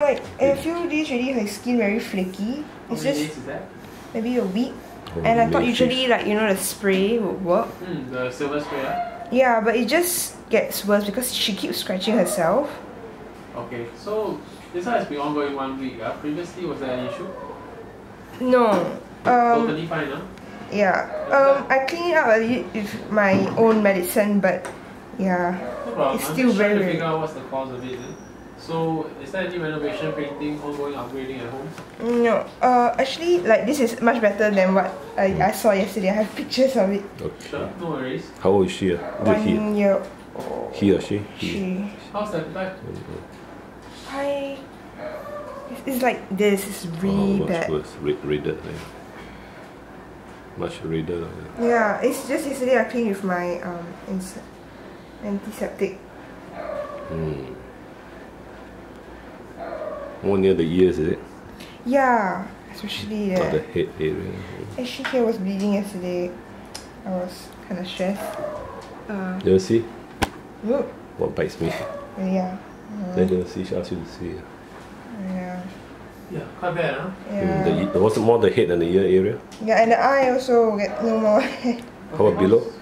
Like in a few days already, her skin very flaky. It's just days is that? maybe a week. Oh, And I thought usually like you know the spray would work. Hmm, the silver spray, ah? Yeah, but it just gets worse because she keeps scratching herself. Okay, so this one has been ongoing one week. Ah. Previously, was there an issue? No. Um. totally fine, ah? Yeah. Um. I clean up a bit with my own medicine, but yeah. No problem. It's I'm still just trying very, to very- figure out what's the cause of it. eh? So, is there any renovation, painting, ongoing upgrading at home? No. Uh. Actually, like this is much better than what I, I saw yesterday. I have pictures of it. Okay. Sure, no worries. How old is she? Uh? The he, One year old. he or she? He. She. How's the appetite? I. It's, it's like this. It's Oh, really much bad. worse. Red, redder. Yeah. Much redder. Yeah. Yeah. It's just yesterday I cleaned with my um antiseptic. Hmm. More near the ears, is it? Yeah. Especially Not the that. head area. Actually, here was bleeding yesterday. I was kind of stressed. Uh. You see Look. what bites me? Yeah. Then you see, she asked you to see. Yeah. Yeah, quite bad, huh? Yeah. Mm, the, there was more the head than the ear area. Yeah, and the eye also get no more. How about below? how's-